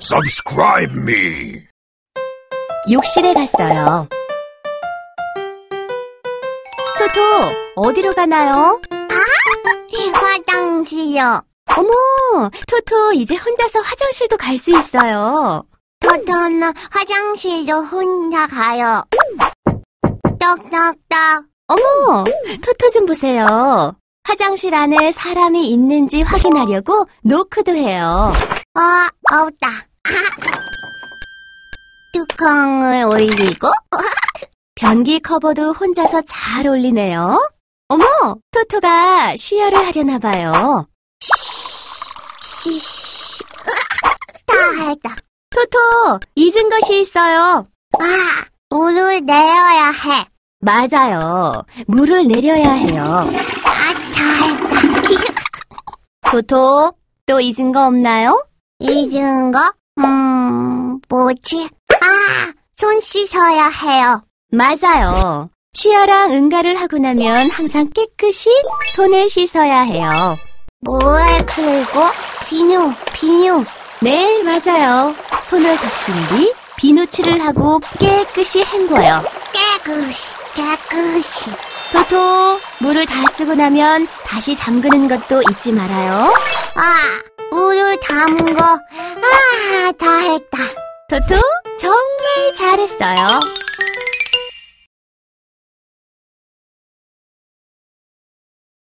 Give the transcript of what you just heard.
Subscribe me. 욕실에 갔어요. 토토, 어디로 가나요? 화장실요. 어머, 토토 이제 혼자서 화장실도 갈 수 있어요. 토토는 화장실도 혼자 가요. 똑똑똑. 어머, 토토 좀 보세요. 화장실 안에 사람이 있는지 확인하려고 노크도 해요. 어, 없다. 뚜껑을 올리고, 변기 커버도 혼자서 잘 올리네요. 어머, 토토가 쉬어를 하려나 봐요. 다 했다. 토토, 잊은 것이 있어요. 아, 물을 내려야 해. 맞아요. 물을 내려야 해요. 아, 토토, 또 잊은 거 없나요? 잊은 거? 음, 뭐지? 아, 손 씻어야 해요. 맞아요. 쉬어랑 응가를 하고 나면 항상 깨끗이 손을 씻어야 해요. 물 풀고, 비누, 비누. 네, 맞아요. 손을 적신 뒤 비누칠을 하고 깨끗이 헹궈요. 깨끗이, 깨끗이. 토토, 물을 다 쓰고 나면 다시 잠그는 것도 잊지 말아요. 아, 물을 담은 거, 아, 다 했다. 토토, 정말 잘했어요.